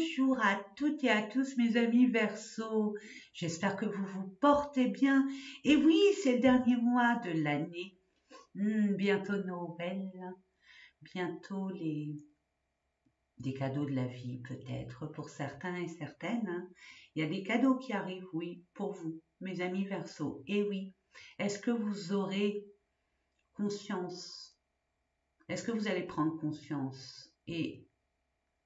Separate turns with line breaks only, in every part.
Bonjour à toutes et à tous mes amis Verseau. J'espère que vous vous portez bien. Et oui, c'est le dernier mois de l'année. Hmm, bientôt Noël, bientôt les des cadeaux de la vie peut-être pour certains et certaines. Hein. Il y a des cadeaux qui arrivent, oui, pour vous, mes amis Verseau. Et oui, est-ce que vous aurez conscience? Est-ce que vous allez prendre conscience? Et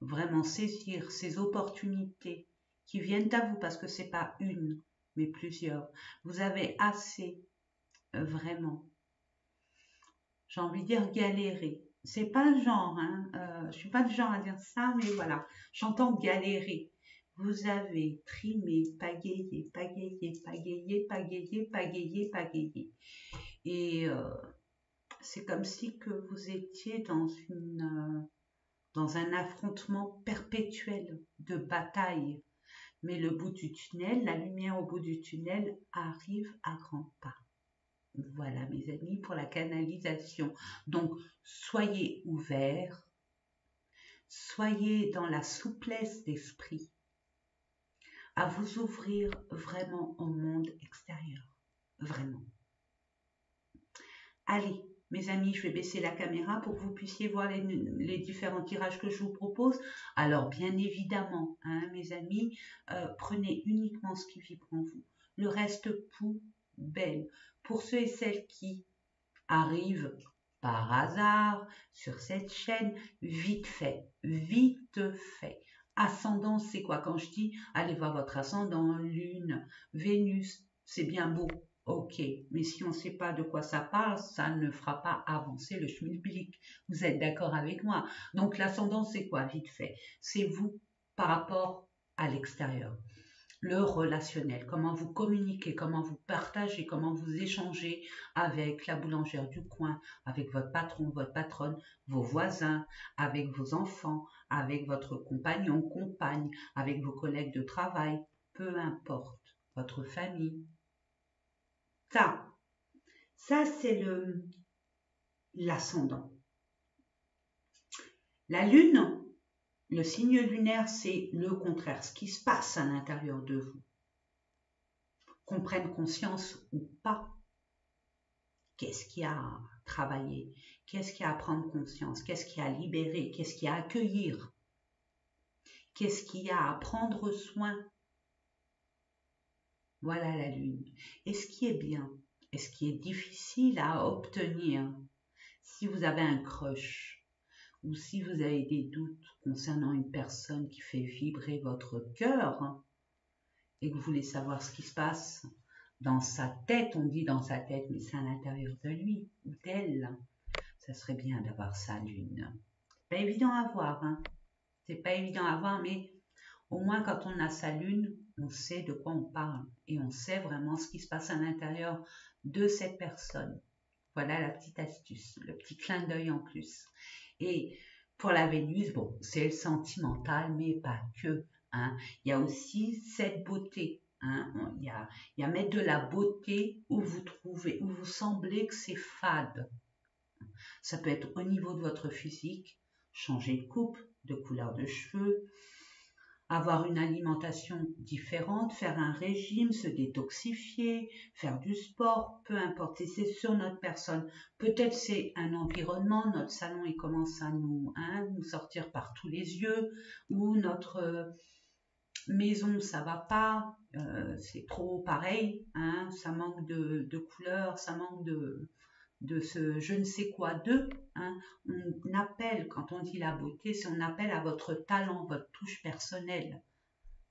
vraiment saisir ces opportunités qui viennent à vous parce que c'est pas une, mais plusieurs. Vous avez assez, euh, vraiment. J'ai envie de dire galérer. C'est pas le genre, hein. Euh, je suis pas du genre à dire ça, mais voilà. J'entends galérer. Vous avez trimé, pagayé, pagayé, pagayé, pagayé, pagayé, pagayé. Et euh, c'est comme si que vous étiez dans une dans un affrontement perpétuel de bataille. Mais le bout du tunnel, la lumière au bout du tunnel arrive à grands pas. Voilà mes amis pour la canalisation. Donc soyez ouverts, soyez dans la souplesse d'esprit à vous ouvrir vraiment au monde extérieur. Vraiment. Allez, mes amis, je vais baisser la caméra pour que vous puissiez voir les, différents tirages que je vous propose. Alors, bien évidemment, hein, mes amis, euh, prenez uniquement ce qui vibre en vous. Le reste, poubelle. Pour ceux et celles qui arrivent par hasard sur cette chaîne, vite fait, vite fait. Ascendant, c'est quoi Quand je dis, allez voir votre ascendant, lune, Vénus, c'est bien beau, Ok, mais si on ne sait pas de quoi ça parle, ça ne fera pas avancer le schmilblick. Vous êtes d'accord avec moi Donc l'ascendant, c'est quoi Vite fait? C'est vous par rapport à l'extérieur. Le relationnel, comment vous communiquez, comment vous partagez, comment vous échangez avec la boulangère du coin, avec votre patron, votre patronne, vos voisins, avec vos enfants, avec votre compagnon, compagne, avec vos collègues de travail, peu importe, votre famille, ça, ça c'est le l'ascendant. La lune, le signe lunaire, c'est le contraire, ce qui se passe à l'intérieur de vous. Qu'on prenne conscience ou pas. Qu'est-ce qu'il y a à travailler Qu'est-ce qu'il y a à prendre conscience Qu'est-ce qu'il y a à libérer Qu'est-ce qu'il y a à accueillir Qu'est-ce qu'il y a à prendre soin voilà la lune. Et ce qui est bien, et ce qui est difficile à obtenir, si vous avez un crush, ou si vous avez des doutes concernant une personne qui fait vibrer votre cœur, et que vous voulez savoir ce qui se passe dans sa tête, on dit dans sa tête, mais c'est à l'intérieur de lui ou d'elle, ça serait bien d'avoir sa lune. Pas évident à voir, hein. C'est pas évident à voir, mais au moins quand on a sa lune, on sait de quoi on parle et on sait vraiment ce qui se passe à l'intérieur de cette personne. Voilà la petite astuce, le petit clin d'œil en plus. Et pour la Vénus, bon, c'est le sentimental, mais pas que. Hein. Il y a aussi cette beauté. Hein. Il, y a, il y a mettre de la beauté où vous trouvez, où vous semblez que c'est fade. Ça peut être au niveau de votre physique, changer de coupe, de couleur de cheveux, avoir une alimentation différente, faire un régime, se détoxifier, faire du sport, peu importe. c'est sur notre personne. Peut-être c'est un environnement, notre salon il commence à nous, hein, nous sortir par tous les yeux, ou notre euh, maison ça va pas, euh, c'est trop pareil, hein, ça manque de, de couleurs, ça manque de, de ce je ne sais quoi d'eux, hein, on appelle, quand on dit la beauté, c'est on appelle à votre talent, votre touche personnelle.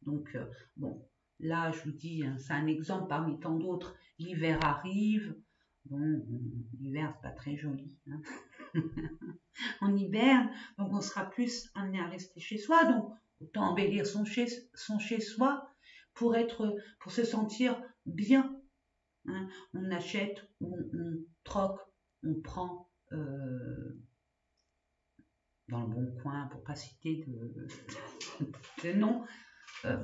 Donc, euh, bon, là, je vous dis, hein, c'est un exemple parmi tant d'autres. L'hiver arrive. Bon, l'hiver, c'est pas très joli. Hein. on hiberne, donc on sera plus amené à rester chez soi. Donc, autant embellir son chez, soi pour être, pour se sentir bien Hein. On achète, on, troque, on prend euh, dans le bon coin, pour pas citer de, nom, euh,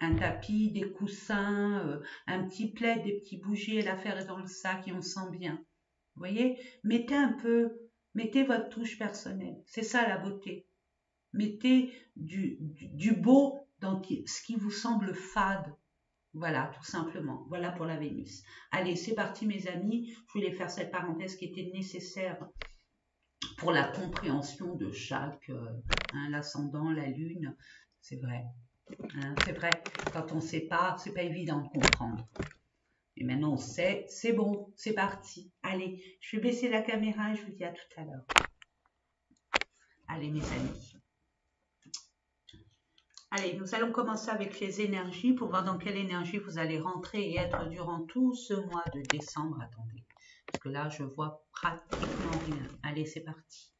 un tapis, des coussins, euh, un petit plaid, des petits bougies, l'affaire est dans le sac et on sent bien. Vous voyez? Mettez un peu, mettez votre touche personnelle. C'est ça la beauté. mettez du, beau dans ce qui vous semble fade. Voilà, tout simplement. Voilà pour la Vénus. Allez, c'est parti mes amis. Je voulais faire cette parenthèse qui était nécessaire pour la compréhension de chaque, euh, hein, l'ascendant, la lune. C'est vrai. Hein, c'est vrai. Quand on ne sait pas, c'est pas évident de comprendre. Et maintenant on sait, c'est bon, c'est parti. Allez, je vais baisser la caméra et je vous dis à tout à l'heure. Allez mes amis. Allez, nous allons commencer avec les énergies pour voir dans quelle énergie vous allez rentrer et être durant tout ce mois de décembre. Attendez, parce que là, je vois pratiquement rien. Allez, c'est parti.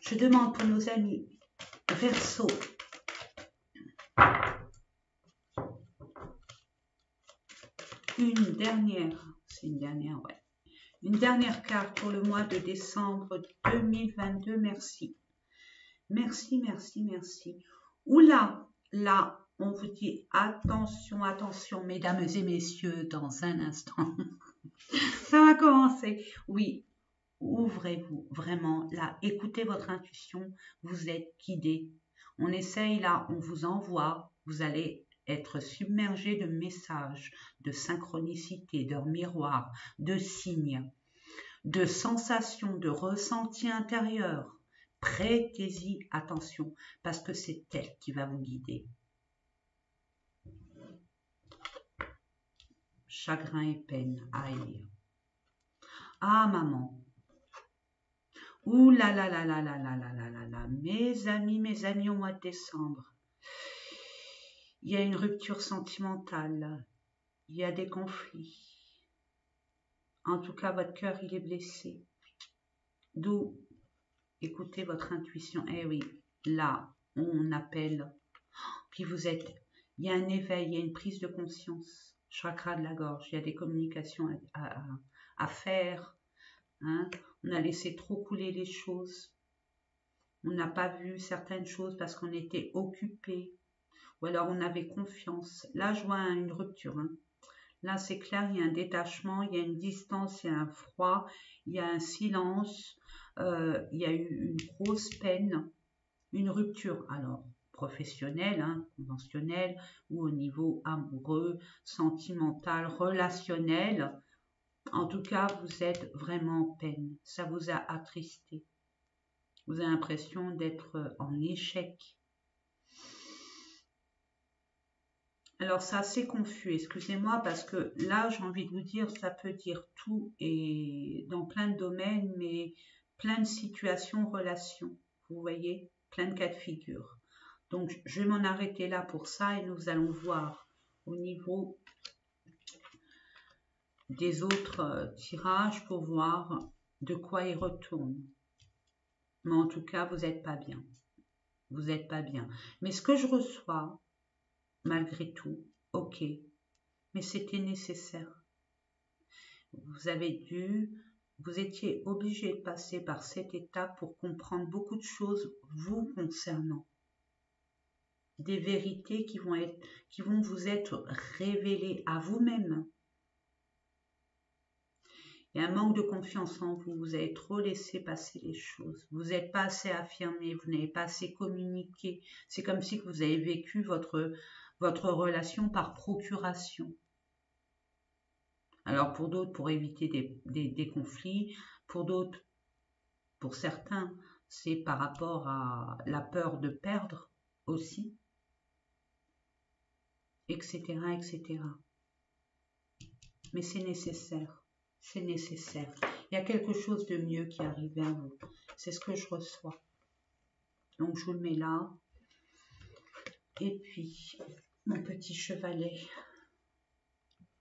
Je demande pour nos amis Verseau. Une dernière, c'est une dernière, ouais. Une dernière carte pour le mois de décembre 2022. Merci. Merci, merci, merci. Oula, là, on vous dit attention, attention, mesdames et messieurs, dans un instant. Ça va commencer. Oui, ouvrez-vous vraiment là, écoutez votre intuition, vous êtes guidé. On essaye là, on vous envoie, vous allez être submergé de messages, de synchronicité, de miroirs, de signes, de sensations, de ressentis intérieurs Prêtez-y attention parce que c'est elle qui va vous guider. Chagrin et peine, aïe. Ah maman. Ouh là là là là là là là là là là. Mes amis, mes amis au mois de décembre. Il y a une rupture sentimentale. Il y a des conflits. En tout cas, votre cœur, il est blessé. D'où écoutez votre intuition. Eh oui, là, on appelle. Puis vous êtes, il y a un éveil, il y a une prise de conscience. Chakra de la gorge, il y a des communications à, faire. Hein. On a laissé trop couler les choses. On n'a pas vu certaines choses parce qu'on était occupé. Ou alors on avait confiance. Là, je vois une rupture. Hein. Là, c'est clair, il y a un détachement, il y a une distance, il y a un froid, il y a un silence, euh, il y a eu une grosse peine, une rupture. Alors, professionnelle, hein, conventionnelle, ou au niveau amoureux, sentimental, relationnel. En tout cas, vous êtes vraiment en peine. Ça vous a attristé. Vous avez l'impression d'être en échec. Alors c'est assez confus, excusez-moi, parce que là j'ai envie de vous dire, ça peut dire tout et dans plein de domaines, mais plein de situations, relations, vous voyez, plein de cas de figure. Donc, je vais m'en arrêter là pour ça et nous allons voir au niveau des autres euh, tirages pour voir de quoi il retourne. Mais en tout cas, vous n'êtes pas bien. Vous n'êtes pas bien. Mais ce que je reçois, malgré tout, ok, mais c'était nécessaire. Vous avez dû vous étiez obligé de passer par cette étape pour comprendre beaucoup de choses vous concernant. Des vérités qui vont, vous être révélées à vous-même. Il y a un manque de confiance en vous, vous avez trop laissé passer les choses, vous n'êtes pas assez affirmé, vous n'avez pas assez communiqué. C'est comme si vous avez vécu votre relation par procuration. Alors pour d'autres, pour éviter des, conflits, pour d'autres, pour certains, c'est par rapport à la peur de perdre aussi, etc., etc. Mais c'est nécessaire, c'est nécessaire. Il y a quelque chose de mieux qui arrive à vous. C'est ce que je reçois. Donc je vous le mets là. Et puis, mon petit chevalet,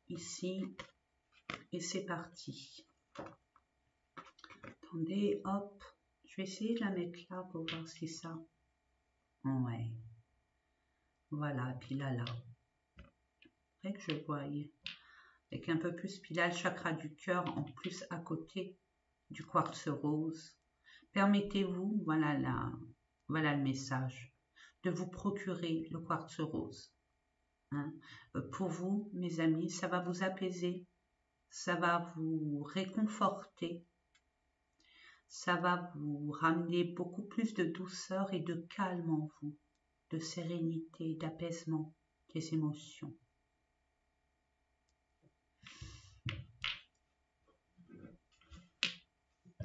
ici, et c'est parti. Attendez, hop. Je vais essayer de la mettre là pour voir si ça... Ouais. Voilà, puis là, là. Fait que je vois. Avec un peu plus, puis là, le chakra du cœur en plus à côté du quartz rose. Permettez-vous, voilà, là, voilà le message, de vous procurer le quartz rose. Hein. Pour vous, mes amis, ça va vous apaiser, ça va vous réconforter, ça va vous ramener beaucoup plus de douceur et de calme en vous, de sérénité, d'apaisement des émotions.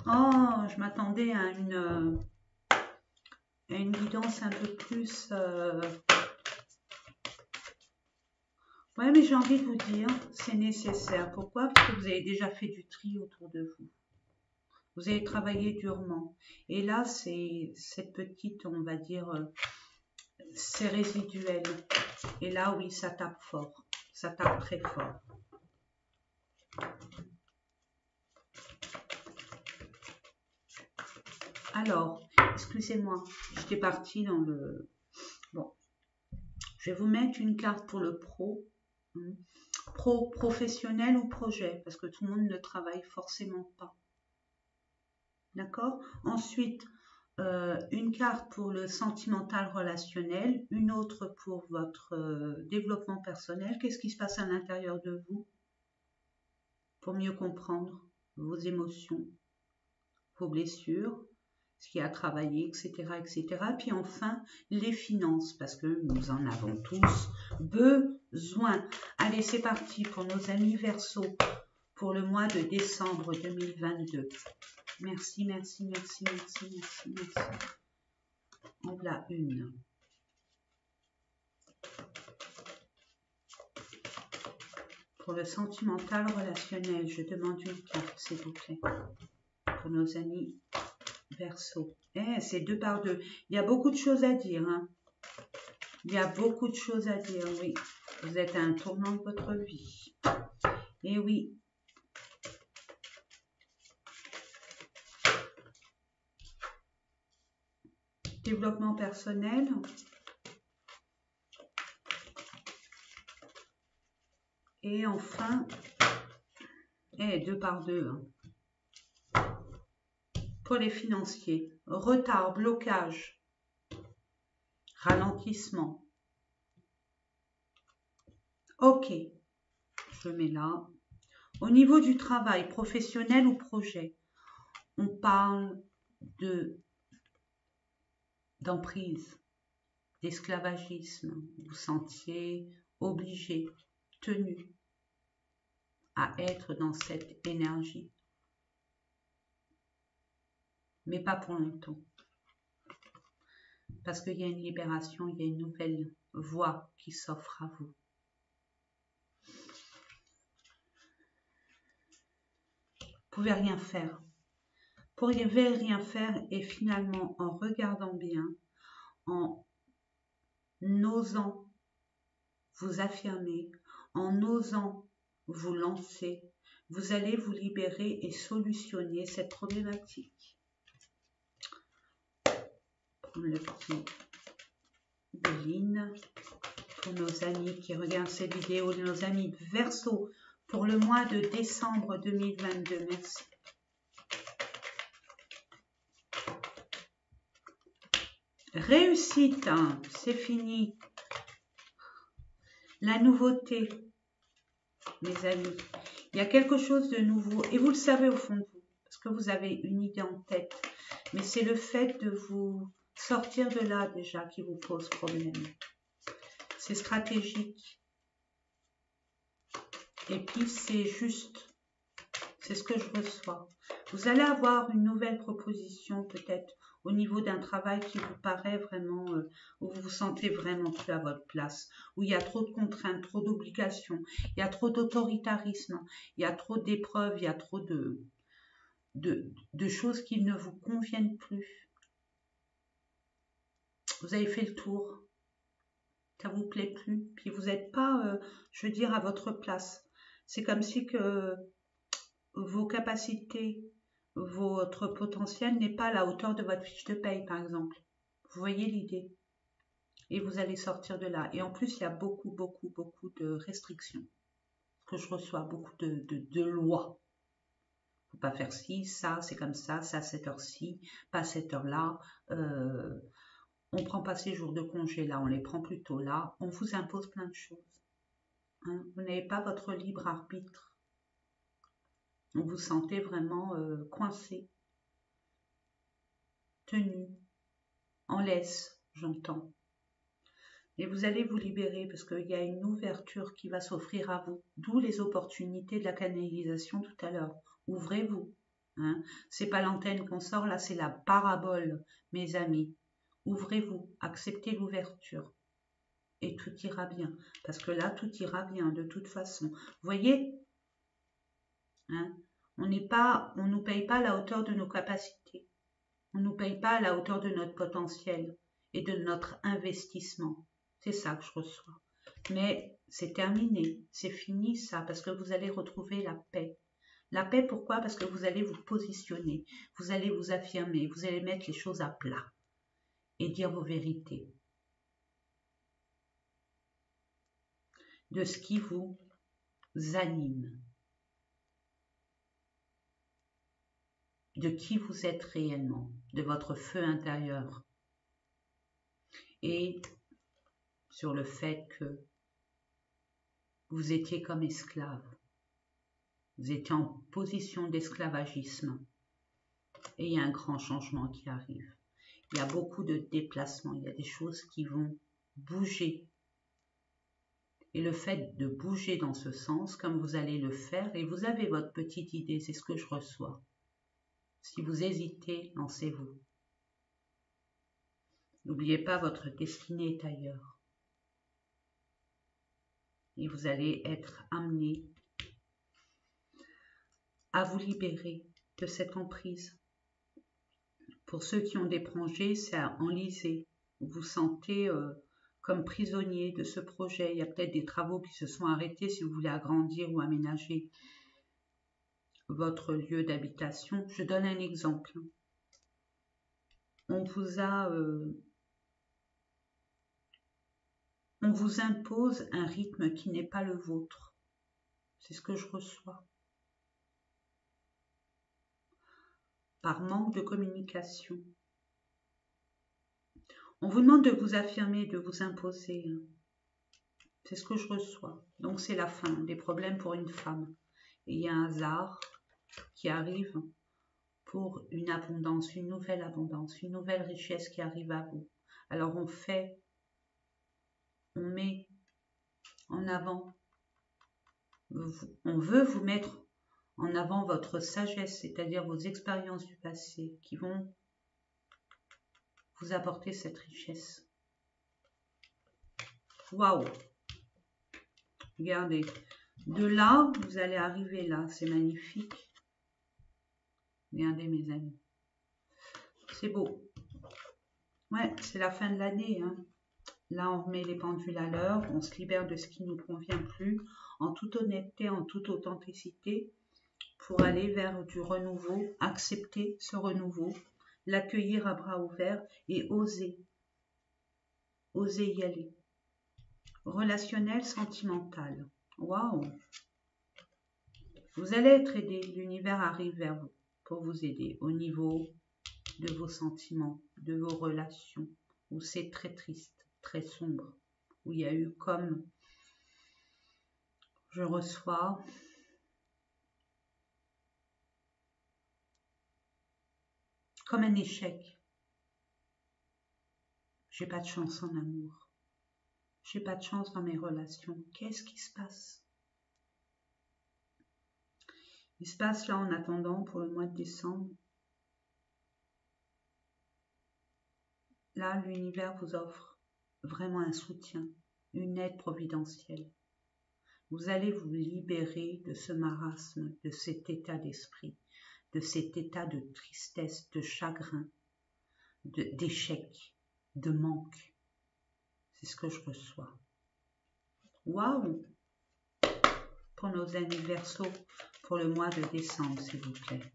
Oh, je m'attendais à une, une guidance un peu plus... Euh, ouais, mais j'ai envie de vous dire, c'est nécessaire. Pourquoi? Parce que vous avez déjà fait du tri autour de vous. Vous avez travaillé durement. Et là, c'est cette petite, on va dire, euh, c'est résiduel. Et là, oui, ça tape fort. Ça tape très fort. Alors, excusez-moi, j'étais partie dans le... Bon, je vais vous mettre une carte pour le pro. Pro professionnel ou projet, parce que tout le monde ne travaille forcément pas. D'accord? Ensuite, euh, une carte pour le sentimental relationnel, une autre pour votre euh, développement personnel. Qu'est-ce qui se passe à l'intérieur de vous pour mieux comprendre vos émotions, vos blessures, ce qui a travaillé, etc., etc. Puis enfin, les finances, parce que nous en avons tous Allez, c'est parti pour nos amis Verseau pour le mois de décembre 2022. Merci, merci, merci, merci, merci, merci. On voilà une. Pour le sentimental relationnel, je demande une carte, s'il vous plaît. Pour nos amis verso. Eh, c'est deux par deux. Il y a beaucoup de choses à dire. Hein. Il y a beaucoup de choses à dire, oui. Vous êtes à un tournant de votre vie. Et oui, développement personnel. Et enfin, et deux par deux. Hein. Pour les financiers, retard, blocage, ralentissement. Ok, je mets là. Au niveau du travail professionnel ou projet, on parle de d'emprise, d'esclavagisme, vous sentiez obligé, tenu à être dans cette énergie. Mais pas pour longtemps. Parce qu'il y a une libération, il y a une nouvelle voie qui s'offre à vous. Pouvez rien faire pourriez rien faire et finalement en regardant bien, en osant vous affirmer, en osant vous lancer, vous allez vous libérer et solutionner cette problématique. Prendre le petit Béline pour nos amis qui regardent cette vidéo, nos amis Verseau pour le mois de décembre 2022. Merci. Réussite, hein, c'est fini. La nouveauté, mes amis. Il y a quelque chose de nouveau et vous le savez au fond de vous parce que vous avez une idée en tête. Mais c'est le fait de vous sortir de là déjà qui vous pose problème. C'est stratégique. Et puis c'est juste. C'est ce que je reçois. Vous allez avoir une nouvelle proposition peut-être au niveau d'un travail qui vous paraît vraiment, euh, où vous vous sentez vraiment plus à votre place, où il y a trop de contraintes, trop d'obligations, il y a trop d'autoritarisme, il y a trop d'épreuves, il y a trop de, choses qui ne vous conviennent plus. Vous avez fait le tour, ça vous plaît plus, puis vous n'êtes pas, euh, je veux dire, à votre place. C'est comme si que vos capacités, votre potentiel n'est pas à la hauteur de votre fiche de paye, par exemple. Vous voyez l'idée? Et vous allez sortir de là. Et en plus, il y a beaucoup, beaucoup, beaucoup de restrictions. Que je reçois beaucoup de, de, lois. Faut pas faire ci, ça, c'est comme ça, ça cette heure-ci, pas cette heure-là. Euh, on prend pas ces jours de congé là, on les prend plutôt là. On vous impose plein de choses. Hein. Vous n'avez pas votre libre arbitre vous vous sentez vraiment euh, coincé. tenu, en laisse, j'entends. Et vous allez vous libérer parce qu'il y a une ouverture qui va s'offrir à vous, d'où les opportunités de la canalisation tout à l'heure. Ouvrez-vous. Hein. C'est pas l'antenne qu'on sort, là c'est la parabole, mes amis. Ouvrez-vous, acceptez l'ouverture. Et tout ira bien. Parce que là, tout ira bien de toute façon. Vous voyez hein, On n'est pas, on ne nous paye pas à la hauteur de nos capacités. On ne nous paye pas à la hauteur de notre potentiel et de notre investissement. C'est ça que je reçois. Mais c'est terminé, c'est fini ça, parce que vous allez retrouver la paix. La paix, pourquoi? Parce que vous allez vous positionner, vous allez vous affirmer, vous allez mettre les choses à plat et dire vos vérités. De ce qui vous anime. De qui vous êtes réellement, de votre feu intérieur. Et sur le fait que vous étiez comme esclave. Vous étiez en position d'esclavagisme. Et il y a un grand changement qui arrive. Il y a beaucoup de déplacements, il y a des choses qui vont bouger. Et le fait de bouger dans ce sens, comme vous allez le faire, et vous avez votre petite idée, c'est ce que je reçois. Si vous hésitez, lancez-vous. N'oubliez pas, votre destinée est ailleurs. Et vous allez être amené à vous libérer de cette emprise. Pour ceux qui ont des projets, c'est à enliser. Vous sentez euh, comme prisonnier de ce projet. Il y a peut-être des travaux qui se sont arrêtés si vous voulez agrandir ou aménager votre lieu d'habitation. Je donne un exemple. On vous a... Euh, on vous impose un rythme qui n'est pas le vôtre. C'est ce que je reçois. par manque de communication. On vous demande de vous affirmer, de vous imposer. C'est ce que je reçois. Donc c'est la fin des problèmes pour une femme. Et il y a un hasard qui arrive pour une abondance, une nouvelle abondance, une nouvelle richesse qui arrive à vous. Alors on fait, on met en avant, on veut vous mettre en avant votre sagesse, c'est-à-dire vos expériences du passé qui vont vous apporter cette richesse. Waouh Regardez. De là, vous allez arriver là. C'est magnifique. Regardez mes amis. C'est beau. Ouais, c'est la fin de l'année. Hein. Là, on remet les pendules à l'heure. On se libère de ce qui nous convient plus. En toute honnêteté, en toute authenticité pour aller vers du renouveau, accepter ce renouveau, l'accueillir à bras ouverts et oser, oser y aller. Relationnel, sentimental. Waouh! Vous allez être aidé, l'univers arrive vers vous pour vous aider au niveau de vos sentiments, de vos relations, où c'est très triste, très sombre, où il y a eu comme je reçois comme un échec. J'ai pas de chance en amour. J'ai pas de chance dans mes relations. Qu'est-ce qui se passe? Il se passe là en attendant pour le mois de décembre. Là, l'univers vous offre vraiment un soutien, une aide providentielle. Vous allez vous libérer de ce marasme, de cet état d'esprit de cet état de tristesse, de chagrin, d'échec, de, manque. C'est ce que je reçois. Waouh Pour nos anniversaires, pour le mois de décembre, s'il vous plaît.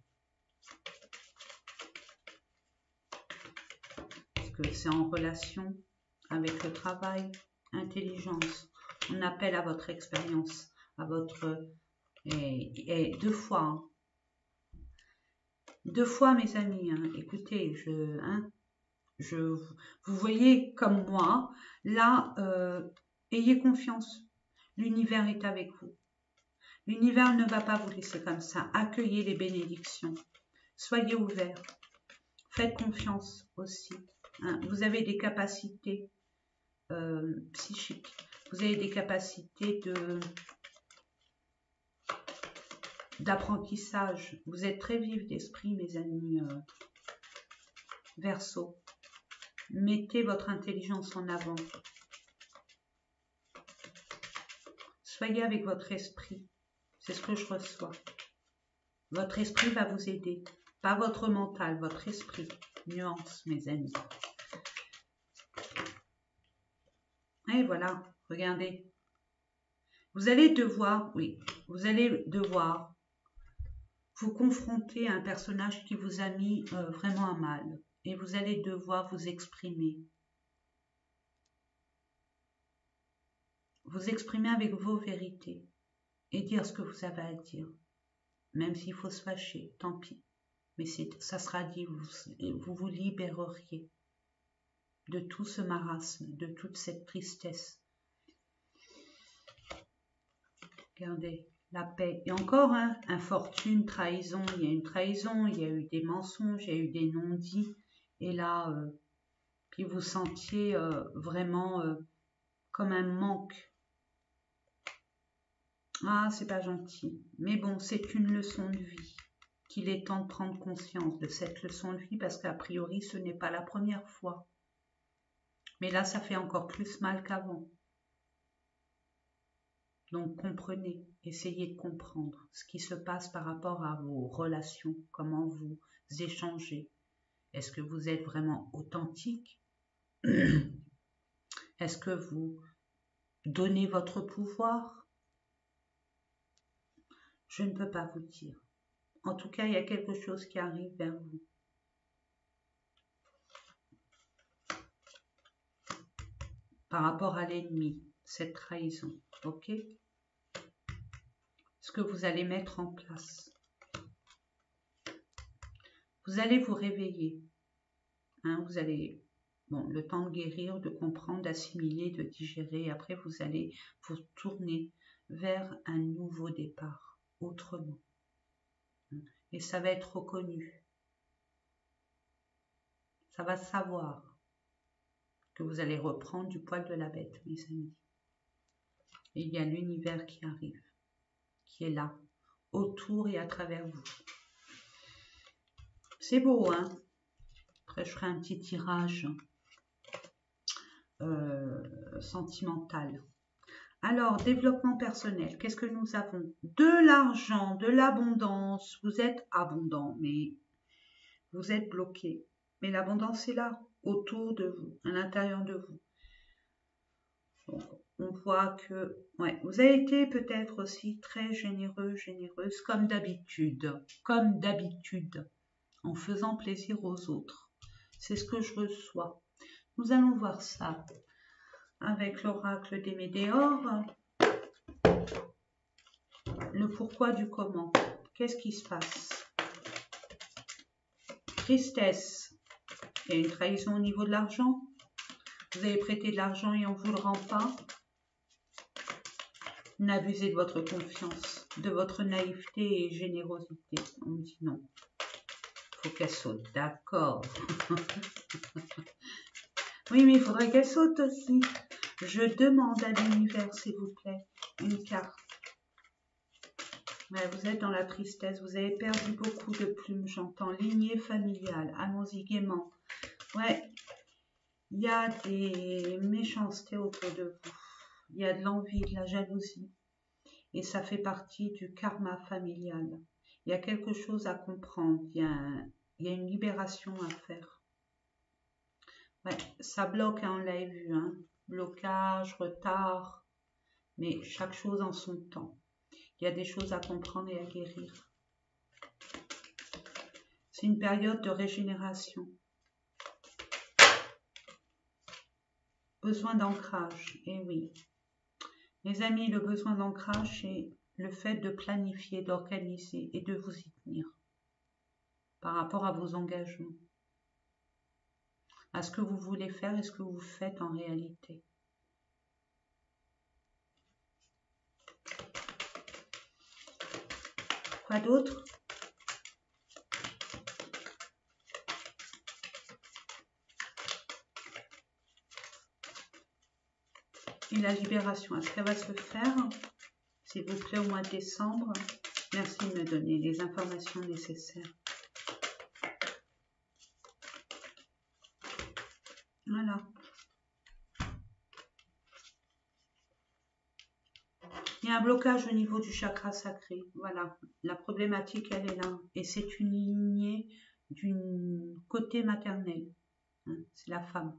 Parce que c'est en relation avec le travail, intelligence. On appelle à votre expérience, à votre... Et, deux fois, hein, deux fois, mes amis. Hein. Écoutez, je, hein, je, vous voyez comme moi. Là, euh, ayez confiance. L'univers est avec vous. L'univers ne va pas vous laisser comme ça. Accueillez les bénédictions. Soyez ouverts. Faites confiance aussi. Hein. Vous avez des capacités euh, psychiques. Vous avez des capacités de d'apprentissage. Vous êtes très vif d'esprit, mes amis euh, Verseau. Mettez votre intelligence en avant. Soyez avec votre esprit. C'est ce que je reçois. Votre esprit va vous aider. Pas votre mental, votre esprit. Nuance, mes amis. Et voilà, regardez. Vous allez devoir, oui, vous allez devoir vous confronter à un personnage qui vous a mis euh, vraiment à mal. Et vous allez devoir vous exprimer. Vous exprimer avec vos vérités et dire ce que vous avez à dire. Même s'il faut se fâcher, tant pis. Mais ça sera dit, vous vous libéreriez de tout ce marasme, de toute cette tristesse. Regardez, la paix. Et encore, hein, infortune, trahison, il y a une trahison, il y a eu des mensonges, il y a eu des non-dits. Et là, euh, puis vous sentiez euh, vraiment euh, comme un manque. Ah, c'est pas gentil. Mais bon, c'est une leçon de vie. Qu'il est temps de prendre conscience de cette leçon de vie parce qu'a priori, ce n'est pas la première fois. Mais là, ça fait encore plus mal qu'avant. Donc comprenez, essayez de comprendre ce qui se passe par rapport à vos relations, comment vous échangez. Est-ce que vous êtes vraiment authentique? Est-ce que vous donnez votre pouvoir? Je ne peux pas vous dire. En tout cas, il y a quelque chose qui arrive vers vous. Par rapport à l'ennemi, cette trahison. Ok? Ce que vous allez mettre en place. Vous allez vous réveiller. Hein, vous allez, bon, le temps de guérir, de comprendre, d'assimiler, de digérer. Après, vous allez vous tourner vers un nouveau départ, autrement. Et ça va être reconnu. Ça va savoir que vous allez reprendre du poil de la bête, mes amis il y a l'univers qui arrive, qui est là, autour et à travers vous. C'est beau, hein Après, je ferai un petit tirage euh, sentimental. Alors, développement personnel, qu'est-ce que nous avons? De l'argent, de l'abondance. Vous êtes abondant, mais vous êtes bloqué. Mais l'abondance est là, autour de vous, à l'intérieur de vous on voit que ouais, vous avez été peut-être aussi très généreux, généreuse, comme d'habitude, comme d'habitude, en faisant plaisir aux autres. C'est ce que je reçois. Nous allons voir ça avec l'oracle des Médéores. Le pourquoi du comment. Qu'est-ce qui se passe? Tristesse. Il y a une trahison au niveau de l'argent. Vous avez prêté de l'argent et on ne vous le rend pas. N'abusez de votre confiance, de votre naïveté et générosité. On me dit non. Faut qu'elle saute, d'accord. oui, mais il faudrait qu'elle saute aussi. Je demande à l'univers, s'il vous plaît, une carte. vous êtes dans la tristesse, vous avez perdu beaucoup de plumes, j'entends. Lignée familiale, allons-y gaiement. Ouais, il y a des méchancetés autour de vous il y a de l'envie, de la jalousie. Et ça fait partie du karma familial. Il y a quelque chose à comprendre, il y a, une libération à faire. Ça bloque, hein, on l'a vu, hein. blocage, retard, mais chaque chose en son temps. Il y a des choses à comprendre et à guérir. C'est une période de régénération. Besoin d'ancrage, et eh oui. Mes amis, le besoin d'ancrage, c'est le fait de planifier, d'organiser et de vous y tenir par rapport à vos engagements, à ce que vous voulez faire et ce que vous faites en réalité. Quoi d'autre? Et la libération, est-ce qu'elle va se faire S'il vous plaît, au mois de décembre? Merci de me donner les informations nécessaires. Voilà. Il y a un blocage au niveau du chakra sacré. Voilà, la problématique, elle est là. Et c'est une lignée du côté maternel. Hein, c'est la femme.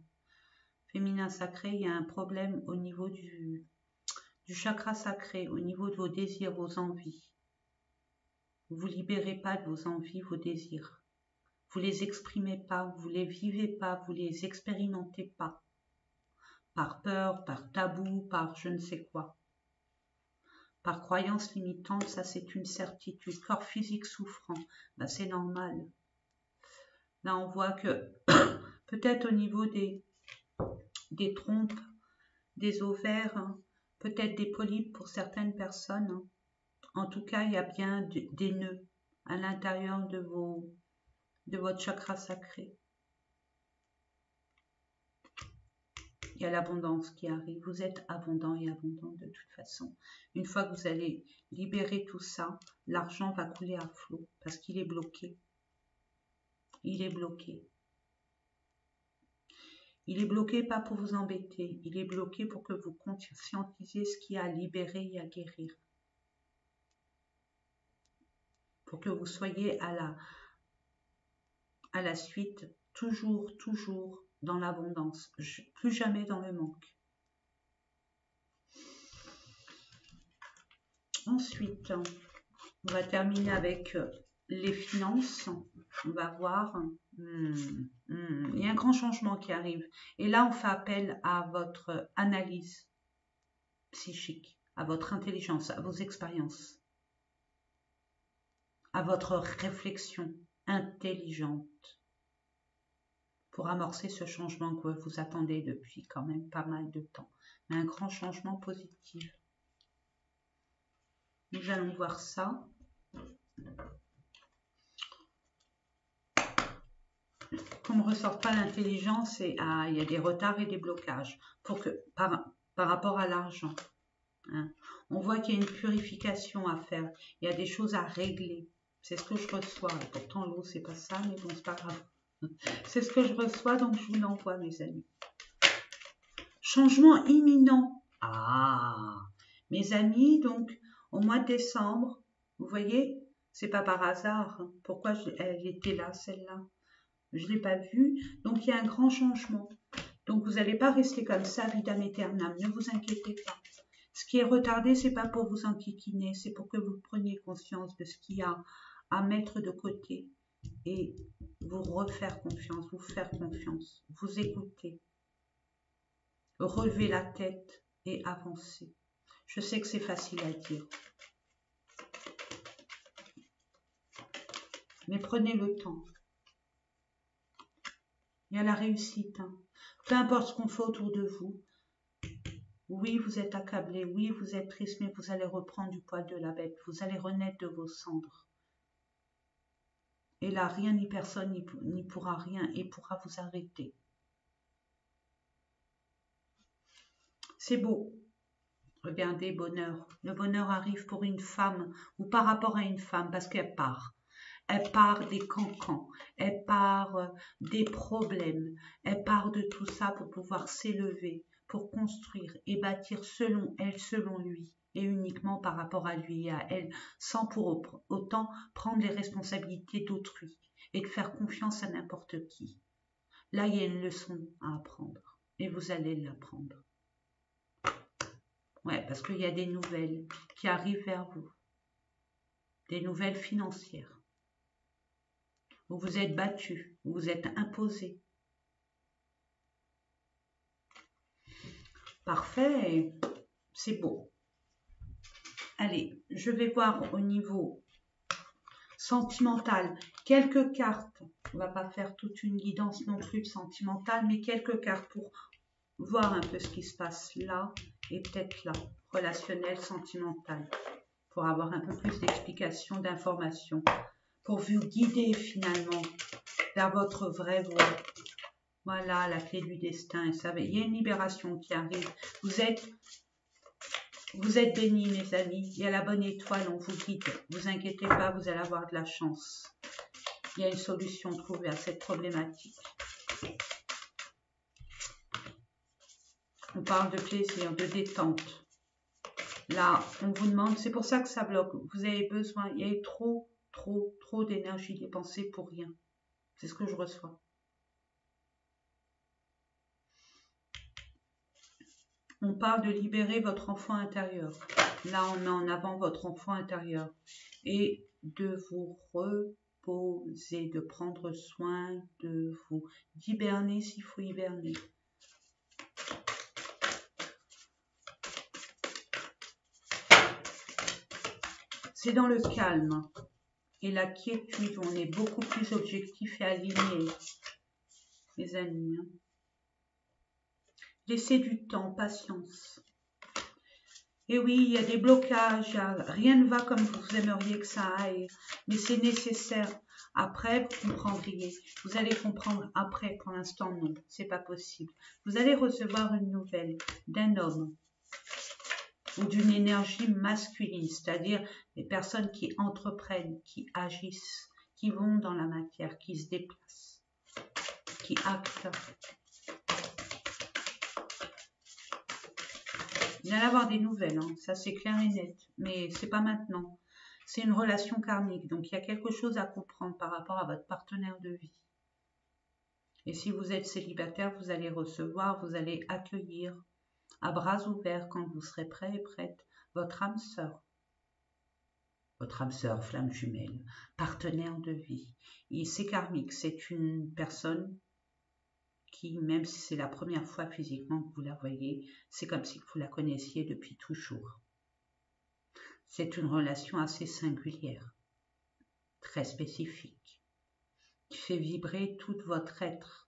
Féminin sacré, il y a un problème au niveau du, chakra sacré, au niveau de vos désirs, vos envies. Vous libérez pas de vos envies, vos désirs. Vous les exprimez pas, vous les vivez pas, vous les expérimentez pas. Par peur, par tabou, par je ne sais quoi. Par croyance limitante, ça c'est une certitude. Corps physique souffrant, ben, c'est normal. Là on voit que peut-être au niveau des, des trompes, des ovaires, hein, peut-être des polypes pour certaines personnes. Hein. En tout cas, il y a bien des nœuds à l'intérieur de de votre chakra sacré. Il y a l'abondance qui arrive. Vous êtes abondant et abondant de toute façon. Une fois que vous allez libérer tout ça, l'argent va couler à flot parce qu'il est bloqué. Il est bloqué. Il est bloqué pas pour vous embêter, il est bloqué pour que vous conscientisiez ce qui a à libérer et à guérir. Pour que vous soyez à la, à la suite, toujours, toujours dans l'abondance, plus jamais dans le manque. Ensuite, on va terminer avec euh, les finances. On va voir. Hmm, hmm, il y a un grand changement qui arrive. Et là, on fait appel à votre analyse psychique, à votre intelligence, à vos expériences, à votre réflexion intelligente pour amorcer ce changement que vous attendez depuis quand même pas mal de temps. Un grand changement positif. Nous allons voir ça. Comme ne ressort pas l'intelligence, et il y a des retards et des blocages par, rapport à l'argent. Hein. On voit qu'il y a une purification à faire. Il y a des choses à régler. C'est ce que je reçois. Pourtant, l'eau, c'est pas ça, mais bon, c'est pas grave. C'est ce que je reçois, donc je vous l'envoie, mes amis. Changement imminent. Ah, mes amis, donc, au mois de décembre, vous voyez, c'est pas par hasard. Pourquoi elle était là, celle-là? Je ne l'ai pas vue. Donc, il y a un grand changement. Donc, vous n'allez pas rester comme ça, vidam aeternam. Ne vous inquiétez pas. Ce qui est retardé, c'est pas pour vous enquiquiner, c'est pour que vous preniez conscience de ce qu'il y a à mettre de côté et vous refaire confiance, vous faire confiance, vous écouter, relever la tête et avancer. Je sais que c'est facile à dire. Mais prenez le temps. Il y a la réussite. Hein. Peu importe ce qu'on fait autour de vous. Oui, vous êtes accablé. Oui, vous êtes triste, mais vous allez reprendre du poil de la bête. Vous allez renaître de vos cendres. Et là, rien ni personne n'y pourra rien et pourra vous arrêter. C'est beau. Regardez, bonheur. Le bonheur arrive pour une femme ou par rapport à une femme parce qu'elle part. Elle part des cancans, elle part euh, des problèmes, elle part de tout ça pour pouvoir s'élever, pour construire et bâtir selon elle, selon lui et uniquement par rapport à lui et à elle, sans pour autant prendre les responsabilités d'autrui et de faire confiance à n'importe qui. Là, il y a une leçon à apprendre et vous allez l'apprendre. Ouais, parce qu'il y a des nouvelles qui arrivent vers vous, des nouvelles financières. Vous vous êtes battu, vous vous êtes imposé. Parfait, c'est beau. Allez, je vais voir au niveau sentimental quelques cartes. On va pas faire toute une guidance non plus sentimentale, mais quelques cartes pour voir un peu ce qui se passe là et peut-être là, relationnel, sentimental, pour avoir un peu plus d'explications, d'informations, pour vous guider finalement vers votre vraie voie. Voilà la clé du destin. Il y a une libération qui arrive. Vous êtes, vous êtes bénis, mes amis. Il y a la bonne étoile, on vous guide. Vous inquiétez pas, vous allez avoir de la chance. Il y a une solution trouvée à cette problématique. On parle de plaisir, de détente. Là, on vous demande, c'est pour ça que ça bloque. Vous avez besoin, il y a trop, trop, trop d'énergie dépensée pour rien. C'est ce que je reçois. On parle de libérer votre enfant intérieur. Là, on met en avant votre enfant intérieur. Et de vous reposer, de prendre soin de vous. D'hiberner s'il faut hiberner. C'est dans le calme et la quiétude on est beaucoup plus objectif et aligné, mes amis. Hein. Laissez du temps, patience. Et oui, il y a des blocages, rien ne va comme vous aimeriez que ça aille, mais c'est nécessaire. Après, vous comprendriez. Vous allez comprendre après. Pour l'instant, non, c'est pas possible. Vous allez recevoir une nouvelle d'un homme ou d'une énergie masculine, c'est-à-dire des personnes qui entreprennent, qui agissent, qui vont dans la matière, qui se déplacent, qui actent. Il y avoir des nouvelles, hein. ça c'est clair et net, mais c'est pas maintenant. C'est une relation karmique, donc il y a quelque chose à comprendre par rapport à votre partenaire de vie. Et si vous êtes célibataire, vous allez recevoir, vous allez accueillir à bras ouverts quand vous serez prêt et prête votre âme sœur. Votre âme sœur, flamme jumelle, partenaire de vie. C'est karmique, c'est une personne qui, même si c'est la première fois physiquement que vous la voyez, c'est comme si vous la connaissiez depuis toujours. C'est une relation assez singulière, très spécifique, qui fait vibrer tout votre être.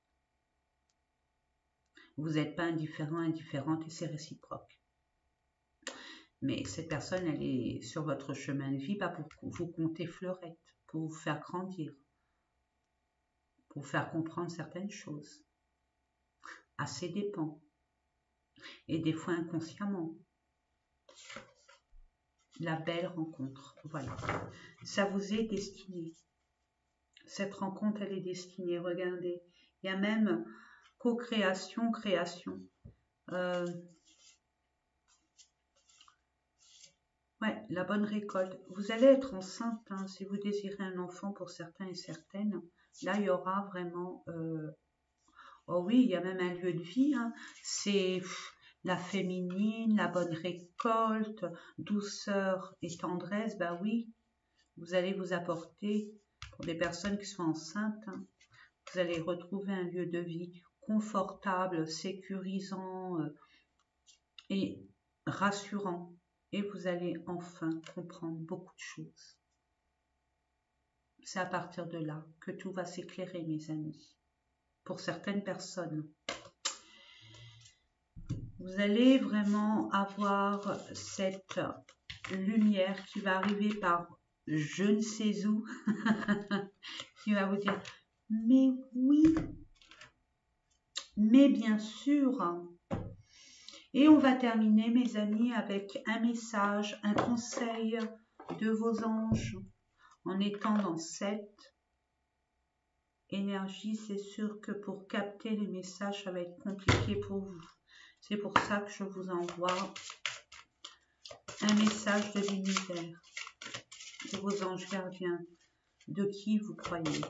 Vous n'êtes pas indifférent, indifférente et c'est réciproque. Mais cette personne, elle est sur votre chemin de vie, pas pour vous compter fleurette, pour vous faire grandir, pour faire comprendre certaines choses à ses dépens, et des fois inconsciemment. La belle rencontre, voilà. Ça vous est destiné. Cette rencontre, elle est destinée. Regardez, il y a même co-création, création. Euh, ouais, la bonne récolte. Vous allez être enceinte hein, si vous désirez un enfant pour certains et certaines. Là, il y aura vraiment euh, Oh oui, il y a même un lieu de vie. Hein. C'est la féminine, la bonne récolte, douceur et tendresse. Ben oui, vous allez vous apporter pour des personnes qui sont enceintes. Hein. vous allez retrouver un lieu de vie confortable, sécurisant euh, et rassurant. Et vous allez enfin comprendre beaucoup de choses. C'est à partir de là que tout va s'éclairer, mes amis pour certaines personnes. Vous allez vraiment avoir cette lumière qui va arriver par je ne sais où, qui va vous dire, mais oui, mais bien sûr. Et on va terminer, mes amis, avec un message, un conseil de vos anges en étant dans cette énergie, c'est sûr que pour capter les messages, ça va être compliqué pour vous. C'est pour ça que je vous envoie un message de l'univers, de vos anges gardiens, de qui vous croyez,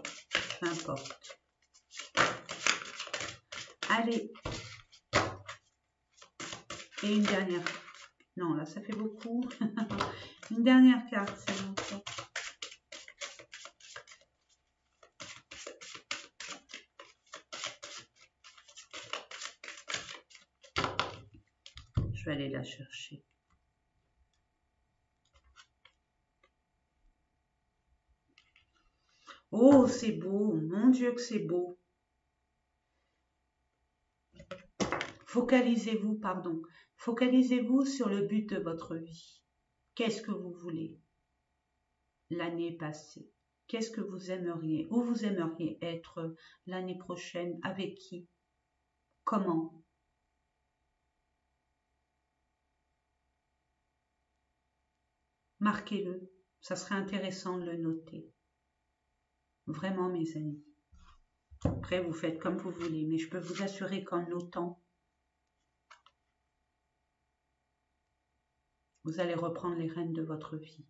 peu importe. Allez. Et une dernière. Non, là, ça fait beaucoup. une dernière carte, c'est bon. Je vais aller la chercher. Oh, c'est beau. Mon Dieu que c'est beau. Focalisez-vous, pardon. Focalisez-vous sur le but de votre vie. Qu'est-ce que vous voulez? L'année passée Qu'est-ce que vous aimeriez Où vous aimeriez être l'année prochaine? Avec qui? Comment? Marquez-le, ça serait intéressant de le noter. Vraiment, mes amis. Après, vous faites comme vous voulez, mais je peux vous assurer qu'en notant, vous allez reprendre les rênes de votre vie.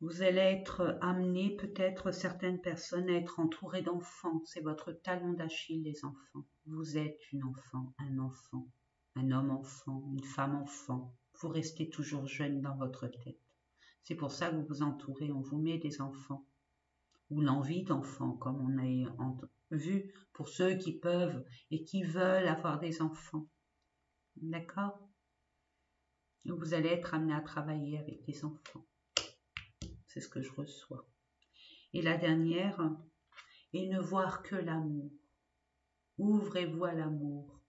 Vous allez être amené, peut-être certaines personnes, à être entourées d'enfants. C'est votre talon d'Achille, les enfants. Vous êtes une enfant, un enfant un homme enfant, une femme enfant. Vous restez toujours jeune dans votre tête. C'est pour ça que vous vous entourez, on vous met des enfants. Ou l'envie d'enfants, comme on a vu pour ceux qui peuvent et qui veulent avoir des enfants. D'accord? Vous allez être amené à travailler avec des enfants. C'est ce que je reçois. Et la dernière, et ne voir que l'amour. Ouvrez-vous à l'amour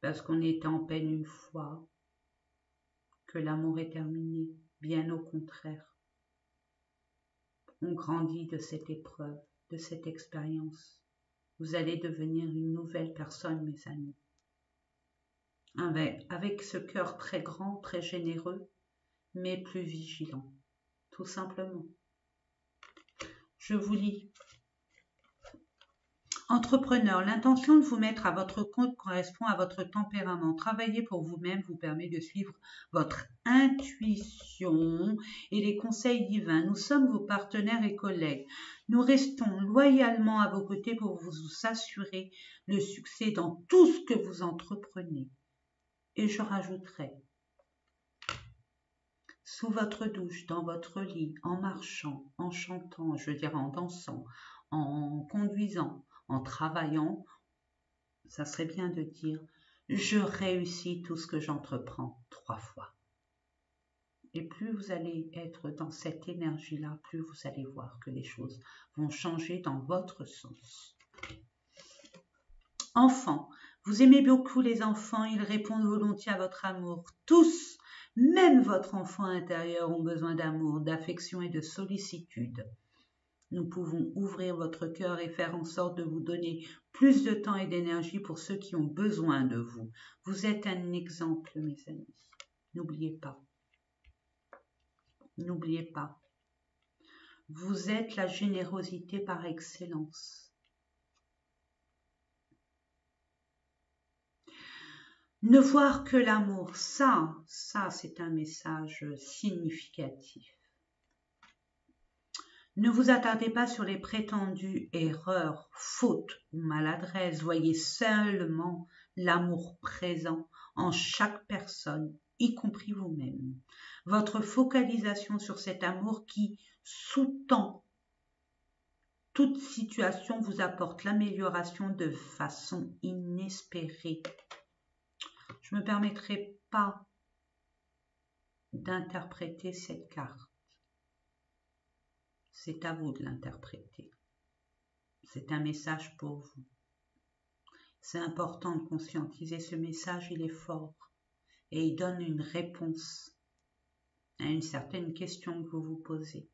parce qu'on est en peine une fois, que l'amour est terminé, bien au contraire. On grandit de cette épreuve, de cette expérience. Vous allez devenir une nouvelle personne, mes amis. Avec, ce cœur très grand, très généreux, mais plus vigilant, tout simplement. Je vous lis Entrepreneur, l'intention de vous mettre à votre compte correspond à votre tempérament. Travailler pour vous-même vous permet de suivre votre intuition et les conseils divins. Nous sommes vos partenaires et collègues. Nous restons loyalement à vos côtés pour vous assurer le succès dans tout ce que vous entreprenez. Et je rajouterai, sous votre douche, dans votre lit, en marchant, en chantant, je dirais en dansant, en conduisant, en travaillant, ça serait bien de dire je réussis tout ce que j'entreprends trois fois. Et plus vous allez être dans cette énergie-là, plus vous allez voir que les choses vont changer dans votre sens. Enfants, vous aimez beaucoup les enfants, ils répondent volontiers à votre amour. Tous, même votre enfant intérieur, ont besoin d'amour, d'affection et de sollicitude. Nous pouvons ouvrir votre cœur et faire en sorte de vous donner plus de temps et d'énergie pour ceux qui ont besoin de vous. Vous êtes un exemple, mes amis. N'oubliez pas. N'oubliez pas. Vous êtes la générosité par excellence. Ne voir que l'amour, ça, ça c'est un message significatif. Ne vous attardez pas sur les prétendues erreurs, fautes ou maladresses. Voyez seulement l'amour présent en chaque personne, y compris vous-même. Votre focalisation sur cet amour qui sous-tend toute situation vous apporte l'amélioration de façon inespérée. Je ne me permettrai pas d'interpréter cette carte c'est à vous de l'interpréter. C'est un message pour vous. C'est important de conscientiser ce message, il est fort et il donne une réponse à une certaine question que vous vous posez.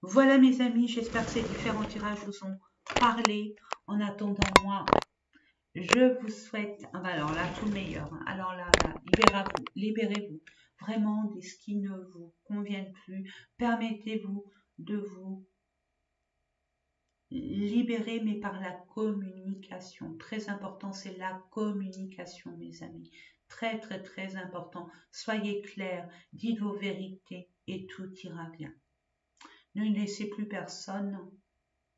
Voilà mes amis, j'espère que ces différents tirages vous ont parlé. En attendant moi, je vous souhaite, ah bah alors là, tout le meilleur. Alors là, là libérez-vous, libérez-vous vraiment des ce qui ne vous conviennent plus. Permettez-vous de vous libérer, mais par la communication. Très important, c'est la communication, mes amis. Très, très, très important. Soyez clairs, dites vos vérités et tout ira bien. Ne laissez plus personne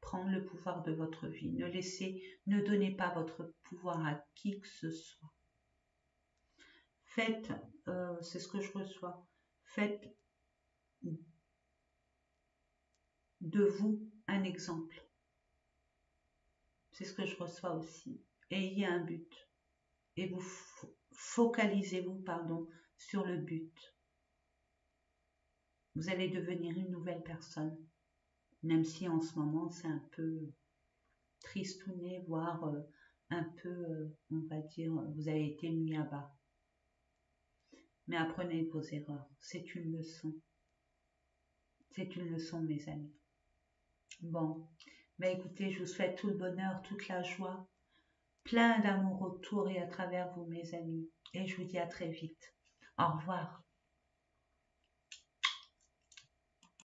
prendre le pouvoir de votre vie. Ne laissez, ne donnez pas votre pouvoir à qui que ce soit. Faites, euh, c'est ce que je reçois, faites de vous un exemple. C'est ce que je reçois aussi. Ayez un but. Et vous focalisez-vous, pardon, sur le but. Vous allez devenir une nouvelle personne. Même si en ce moment c'est un peu tristouné, voire euh, un peu, euh, on va dire, vous avez été mis à bas mais apprenez vos erreurs. C'est une leçon. C'est une leçon, mes amis. Bon, mais écoutez, je vous souhaite tout le bonheur, toute la joie, plein d'amour autour et à travers vous, mes amis. Et je vous dis à très vite. Au revoir.